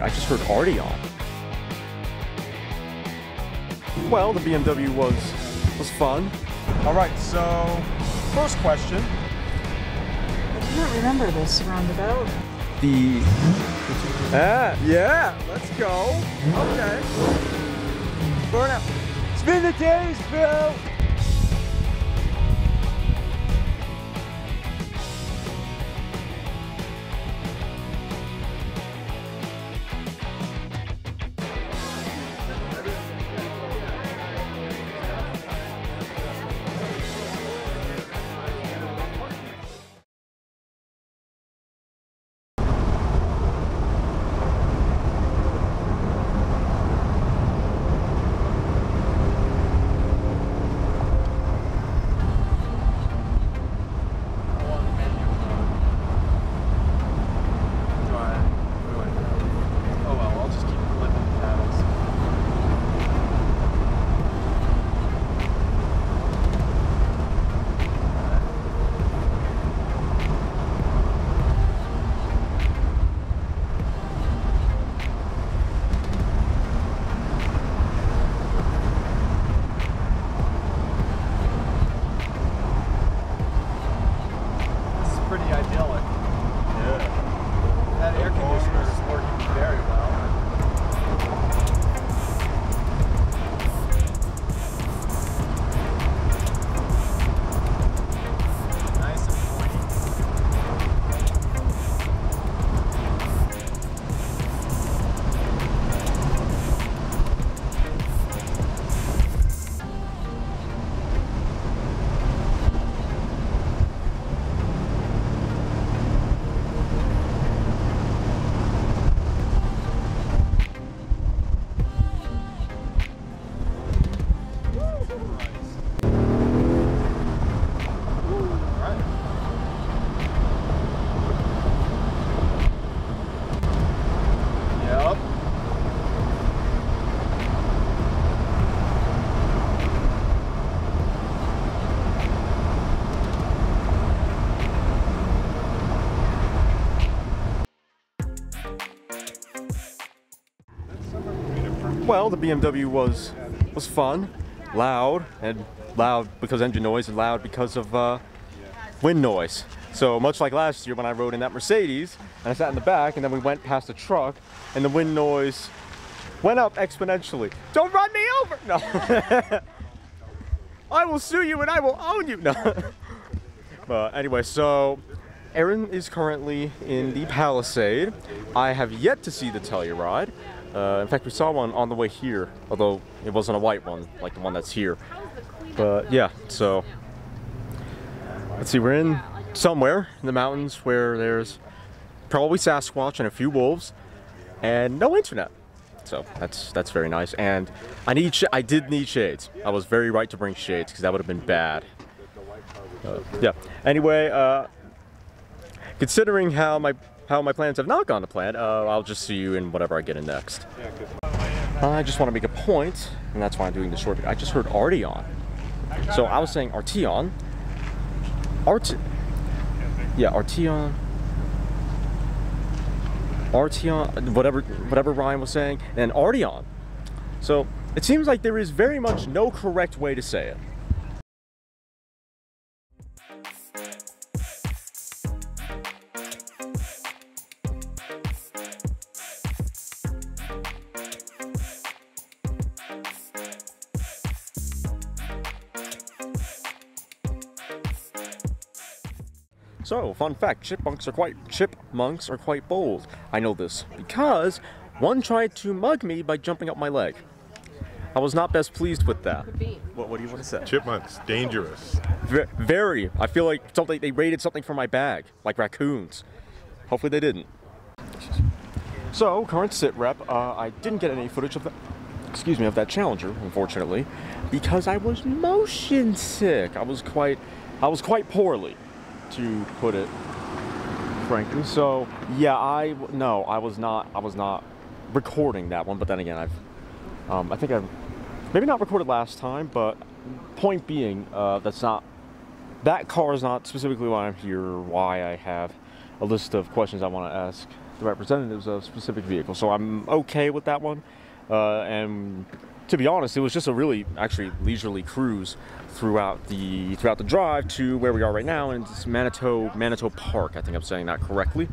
I just heard Artie on. Well, the BMW was was fun. All right, so first question. I can't remember this roundabout. The ah yeah, let's go. Okay. Burn out. Spin the days, Bill. Well, the BMW was was fun, loud, and loud because engine noise, and loud because of uh, wind noise. So much like last year when I rode in that Mercedes and I sat in the back, and then we went past a truck, and the wind noise went up exponentially. Don't run me over! No. I will sue you and I will own you. No. but anyway, so Aaron is currently in the Palisade. I have yet to see the Telluride. Uh, in fact, we saw one on the way here, although it wasn't a white one like the one that's here. But yeah, so let's see, we're in somewhere in the mountains where there's probably Sasquatch and a few wolves and no internet. So that's that's very nice. And I need I did need shades. I was very right to bring shades because that would have been bad. Uh, yeah. Anyway, uh, considering how my how my plans have not gone to plan, uh, I'll just see you in whatever I get in next. I just want to make a point, and that's why I'm doing the short video. I just heard Artie on. So I was saying Arteon. Art. Yeah, Arteon. Arteon, whatever whatever Ryan was saying, and Arteon. So it seems like there is very much no correct way to say it. So, fun fact, chipmunks are quite chipmunks are quite bold. I know this because one tried to mug me by jumping up my leg. I was not best pleased with that. What, what do you want to say? Chipmunks, dangerous. Ve- very. I feel like something they raided something from my bag, like raccoons. Hopefully they didn't. So, current sit rep, uh, I didn't get any footage of that. Excuse me, of that Challenger, unfortunately, because I was motion sick. I was quite, I was quite poorly, to put it frankly. So, yeah, I no, I was not, I was not recording that one. But then again, I've, um, I think I've maybe not recorded last time, but point being, uh, that's not that car is not specifically why I'm here, why I have a list of questions I want to ask the representatives of specific vehicles. So I'm okay with that one. Uh, and to be honest, it was just a really actually leisurely cruise throughout the throughout the drive to where we are right now, and it's Manitou Manitou Park. I think I'm saying that correctly.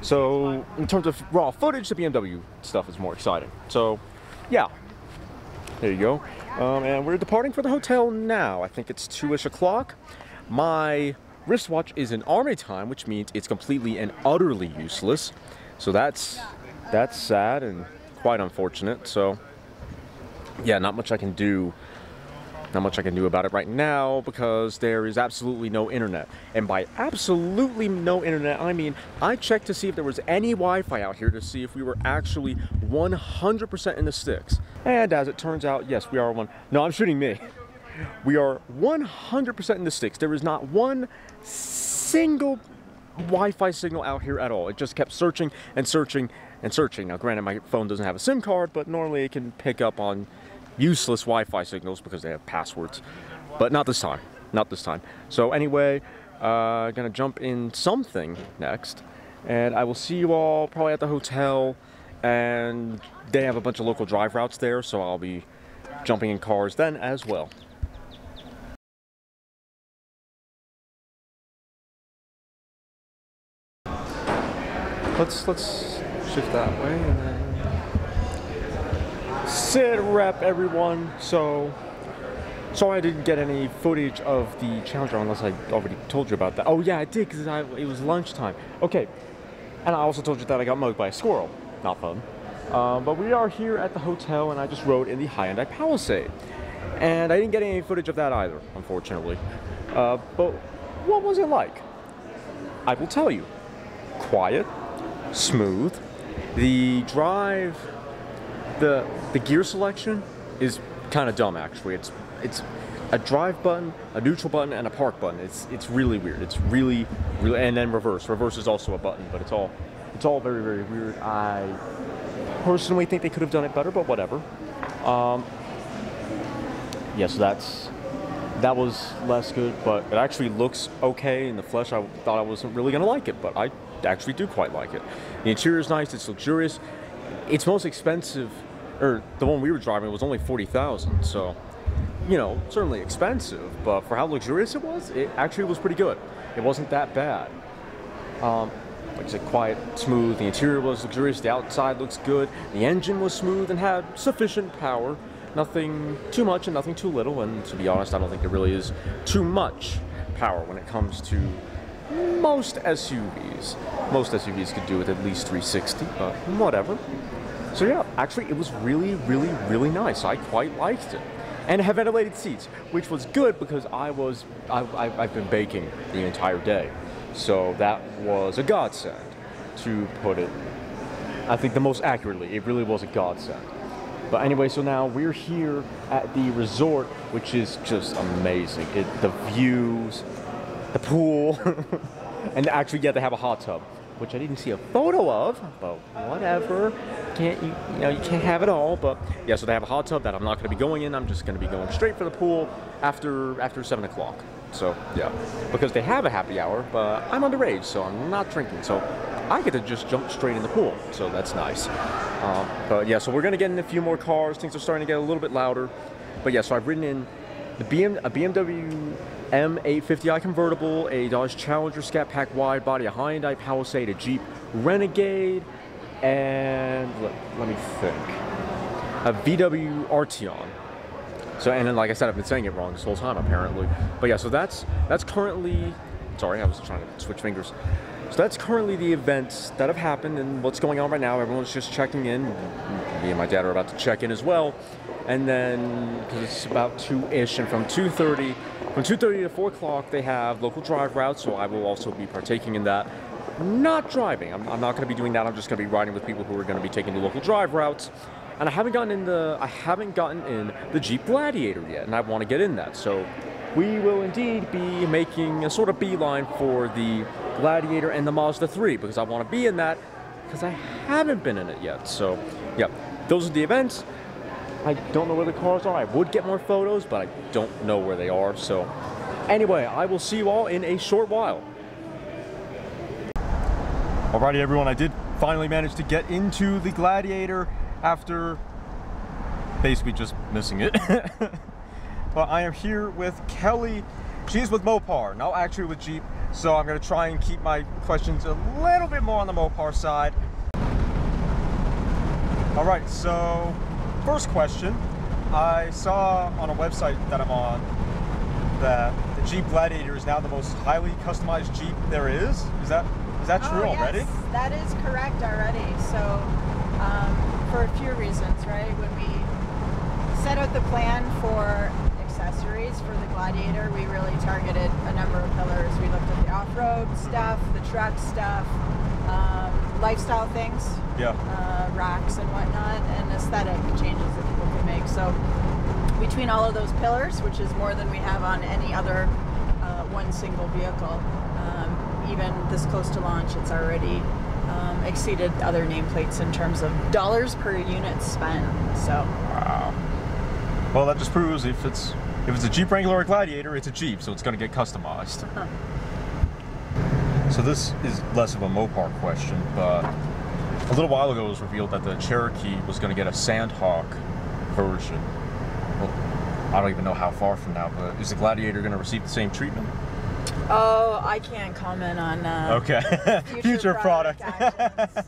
So in terms of raw footage, the BMW stuff is more exciting. So yeah, there you go. Um, and we're departing for the hotel now. I think it's two-ish o'clock. My wristwatch is in army time, which means it's completely and utterly useless. So that's that's sad and quite unfortunate. So yeah, not much I can do. Not much I can do about it right now because there is absolutely no internet. And by absolutely no internet, I mean I checked to see if there was any Wi-Fi out here to see if we were actually 100% in the sticks. And as it turns out, yes, we are one. No, I'm shooting me. We are 100% in the sticks. There is not one single Wi-Fi signal out here at all. It just kept searching and searching and searching. Now, granted, my phone doesn't have a SIM card, but normally it can pick up on useless Wi-Fi signals because they have passwords. But not this time. Not this time. So anyway, uh, gonna jump in something next, and I will see you all probably at the hotel. And they have a bunch of local drive routes there, so I'll be jumping in cars then as well. Let's let's shift that way and then sit rep everyone. So sorry I didn't get any footage of the challenger unless I already told you about that. Oh yeah, I did because it was lunchtime. Okay, and I also told you that I got mugged by a squirrel. Not fun. Um, but we are here at the hotel, and I just rode in the Hyundai Palisade, and I didn't get any footage of that either, unfortunately. Uh, but what was it like? I will tell you. Quiet, smooth. The drive, the the gear selection is kind of dumb actually. It's it's a drive button, a neutral button, and a park button. It's it's really weird. It's really really and then reverse. Reverse is also a button, but it's all it's all very very weird. I personally think they could have done it better, but whatever. Um, yeah, so that's that was less good, but it actually looks okay in the flesh. I thought I wasn't really gonna like it, but I actually do quite like it. The interior is nice, it's luxurious. It's most expensive, or the one we were driving was only 40,000, so, you know, certainly expensive, but for how luxurious it was, it actually was pretty good. It wasn't that bad. Um, like I said, quiet, smooth, the interior was luxurious, the outside looks good, the engine was smooth and had sufficient power. Nothing too much and nothing too little, and to be honest, I don't think there really is too much power when it comes to most SUVs. Most SUVs could do with at least 360, but whatever. So yeah, actually it was really, really, really nice. I quite liked it. And had ventilated seats, which was good because I was, I, I, I've been baking the entire day. So that was a godsend, to put it, I think the most accurately. It really was a godsend. But anyway, so now we're here at the resort, which is just amazing. It, the views, the pool, and actually, yeah, they have a hot tub, which I didn't see a photo of, but whatever. Can't you, you know, you can't have it all. But yeah, so they have a hot tub that I'm not going to be going in. I'm just going to be going straight for the pool after after seven o'clock. So yeah, because they have a happy hour, but I'm underage, so I'm not drinking. So I get to just jump straight in the pool. So that's nice. Um, but yeah, so we're gonna get in a few more cars. Things are starting to get a little bit louder. But yeah, so I've ridden in the BM, a BMW M850i convertible, a Dodge Challenger Scat Pack wide body, a Hyundai Palisade, a Jeep Renegade, and let, let me think, a VW Arteon. So and then like I said, I've been saying it wrong this whole time apparently. But yeah, so that's that's currently. Sorry, I was trying to switch fingers. So that's currently the events that have happened and what's going on right now. Everyone's just checking in. Me and my dad are about to check in as well. And then, because it's about 2-ish, and from 2.30, from 2.30 to 4 o'clock, they have local drive routes, so I will also be partaking in that. Not driving. I'm, I'm not going to be doing that. I'm just going to be riding with people who are going to be taking the local drive routes. And I haven't gotten in the I haven't gotten in the Jeep Gladiator yet, and I want to get in that. So we will indeed be making a sort of beeline for the Gladiator and the Mazda 3 because I want to be in that because I haven't been in it yet. So, yeah, those are the events. I don't know where the cars are. I would get more photos, but I don't know where they are. So, anyway, I will see you all in a short while. Alrighty, everyone, I did finally manage to get into the Gladiator after basically just missing it. but I am here with Kelly. She's with Mopar, not actually with Jeep. So I'm gonna try and keep my questions a little bit more on the Mopar side. All right, so first question. I saw on a website that I'm on that the Jeep Gladiator is now the most highly customized Jeep there is. Is that is that true oh, already? That is correct already. So, um, for a few reasons, right? When we set out the plan for accessories for the Gladiator, we really targeted a number of pillars. We looked at the off-road stuff, the truck stuff, um, lifestyle things, Yeah. uh, racks and whatnot, and aesthetic changes that people can make. So, between all of those pillars, which is more than we have on any other uh, one single vehicle, um, even this close to launch, it's already um, exceeded other nameplates in terms of dollars per unit spent. So, Wow. Well, that just proves if it's if it's a Jeep Wrangler or Gladiator, it's a Jeep, so it's going to get customized. so this is less of a Mopar question, but a little while ago it was revealed that the Cherokee was going to get a Sandhawk version. Well, I don't even know how far from now, but is the Gladiator going to receive the same treatment? oh, I can't comment on uh, Okay. future, product. actions.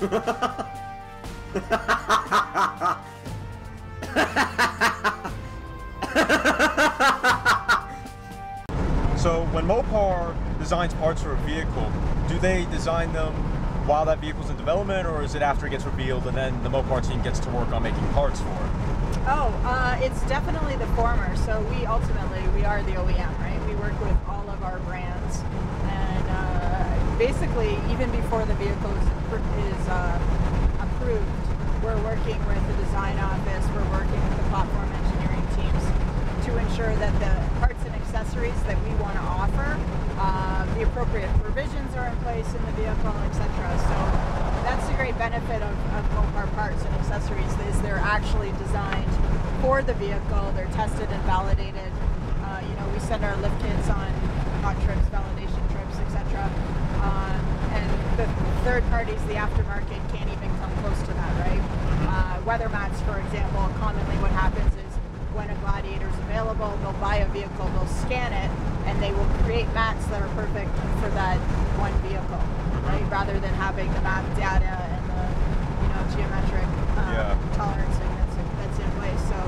So when Mopar designs parts for a vehicle, do they design them while that vehicle's in development, or is it after it gets revealed and then the Mopar team gets to work on making parts for it? Oh, uh, it's definitely the former. So we ultimately we are the OEM, right? We work with all of our brands, and uh, basically even before the vehicle is, is uh, approved, we're working with the design office. We're working with the platform engineering teams to ensure that the parts and accessories that we want to offer, uh, the appropriate provisions are in place in the vehicle, etc. So that's the great benefit of, of Mopar parts and accessories is they're actually designed for the vehicle. They're tested and validated. Uh, you know, we send our lift kits on hot trips, validation trips, etc. Um, and the third parties, the aftermarket, can't even come close to that, right? Weather mats, for example, commonly what happens is when a gladiator is available, they'll buy a vehicle, they'll scan it, and they will create mats that are perfect for that one vehicle, right? Rather than having the map data and the you know geometric um, Yeah. tolerancing that's, that's in place. So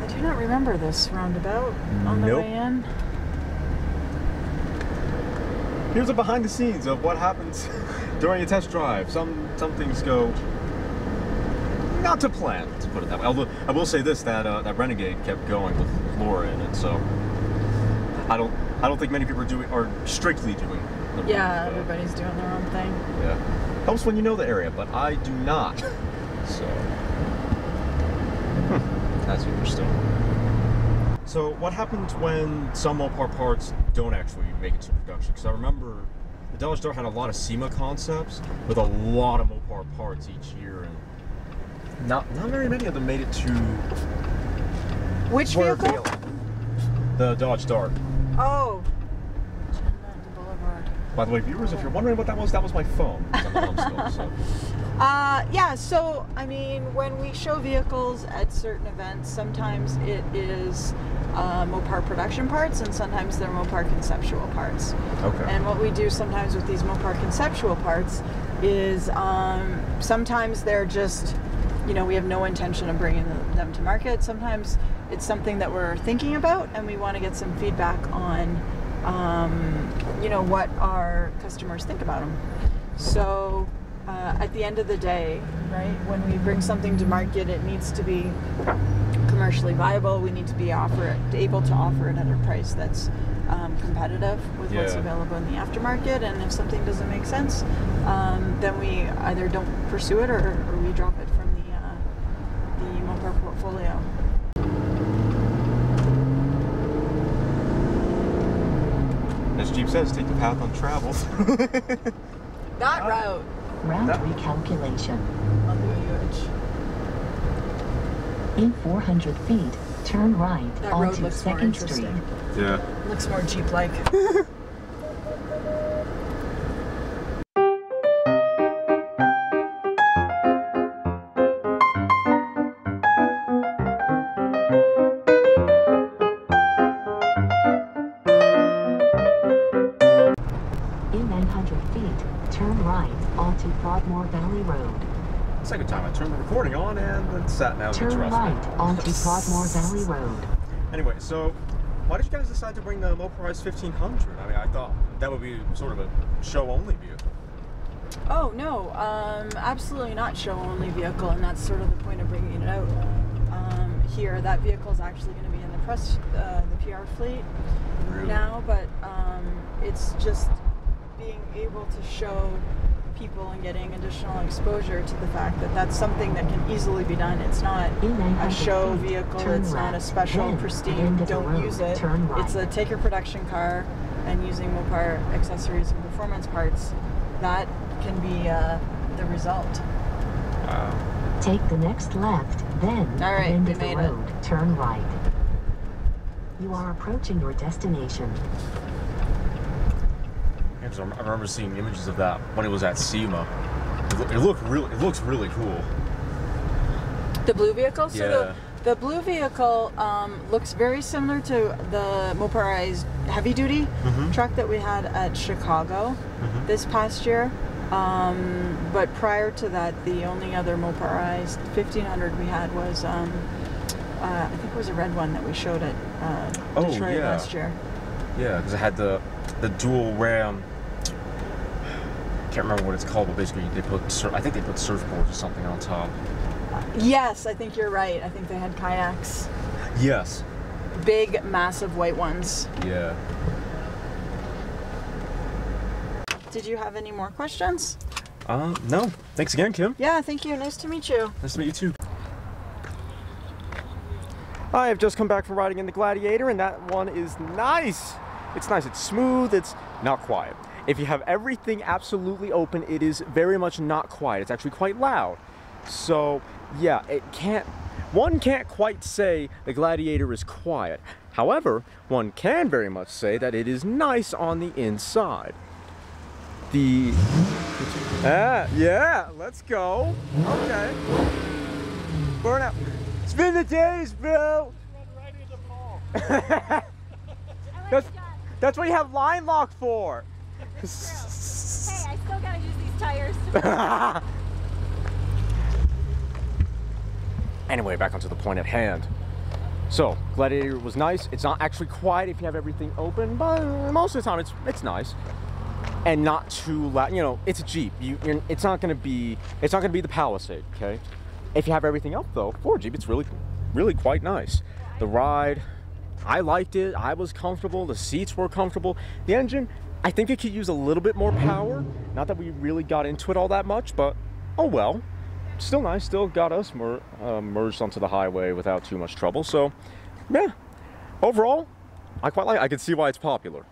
I do not remember this roundabout on the way in. Here's a behind the scenes of what happens during a test drive. Some some things go not to plan, to put it that way. Although I will say this: that uh, that Renegade kept going with Laura in it, so I don't I don't think many people are doing are strictly doing. The yeah, everybody's doing their own thing. Yeah. Helps when you know the area, but I do not. So. Hmm, That's interesting. So, what happens when some Mopar parts don't actually make it to production? Because I remember the Dodge Dart had a lot of SEMA concepts with a lot of Mopar parts each year, and not not very many of them made it to Which vehicle? The Dodge Dart. Oh. By the way, viewers, if you're wondering what that was, that was my phone. It's on the home still, so. Uh, yeah, so I mean, when we show vehicles at certain events, sometimes it is uh, Mopar production parts and sometimes they're Mopar conceptual parts. Okay. And what we do sometimes with these Mopar conceptual parts is um, sometimes they're just, you know, we have no intention of bringing them to market. Sometimes it's something that we're thinking about and we want to get some feedback on, um, you know, what our customers think about them. So uh, at the end of the day, right, when we bring something to market, it needs to be commercially viable. We need to be offer able to offer it at a price that's um, competitive with what's available in the aftermarket. And if something doesn't make sense, um, then we either don't pursue it or, or we drop it from the uh, the Mopar portfolio. As Jeep says, take the path untraveled. That route Route That- recalculation. on the UH. In 400 feet, turn right That road onto looks more 2nd Street. Yeah. Looks more Jeep-like. Second time I turned the recording on and it sat now Turn right onto Broadmoor Valley Road. Anyway, so why did you guys decide to bring the Moparized 1500? I mean, I thought that would be sort of a show-only vehicle. Oh no, um, absolutely not show-only vehicle, and that's sort of the point of bringing it out um, here. That vehicle is actually going to be in the press, uh, the PR fleet Really? now, but um, it's just being able to show people and getting additional exposure to the fact that that's something that can easily be done. It's not a show feet, vehicle. turn It's not a special, then pristine. end of the Don't road, use it. turn It's a take your production car and using Mopar accessories and performance parts. That can be uh, the result. Wow. Take the next left, then All at right, the end we of the made it. road, turn right. You are approaching your destination. Yeah, 'cause I remember seeing images of that when it was at SEMA. It, it looked really, it looks really cool. The blue vehicle. So Yeah. the, the blue vehicle um, looks very similar to the Moparized heavy duty Mhm. truck that we had at Chicago Mhm. this past year. Um, but prior to that, the only other Moparized 1500 we had was, um, uh, I think it was a red one that we showed at uh, Oh, Detroit yeah. last year. Yeah, because it had the the dual ram. Can't remember what it's called, but basically they put sur- I think they put surfboards or something on top. Yes, I think you're right. I think they had kayaks, Yes. big, massive white ones. Yeah. Did you have any more questions? Um, no. Thanks again, Kim. Yeah, thank you. Nice to meet you. Nice to meet you too. I have just come back from riding in the Gladiator, and that one is nice. It's nice. It's smooth. It's not quiet. If you have everything absolutely open, it is very much not quiet. It's actually quite loud. So, yeah, it can't. One can't quite say the Gladiator is quiet. However, one can very much say that it is nice on the inside. The Ah, yeah, let's go. Okay. Burnout. Spin the days, Bill. that's, that's what you have line lock for. Hey, I still gotta use these tires. anyway, back onto the point at hand. So, Gladiator was nice. It's not actually quiet if you have everything open, but most of the time it's it's nice and not too loud. You know, it's a Jeep. You, it's not gonna be it's not gonna be the Palisade. Okay. If you have everything up though, for a Jeep, it's really really quite nice. The ride, I liked it. I was comfortable. The seats were comfortable. The engine, I think it could use a little bit more power. Not that we really got into it all that much, but oh well still nice. Still got us mer- uh, merged onto the highway without too much trouble. So, yeah, overall, I quite like. I can see why it's popular.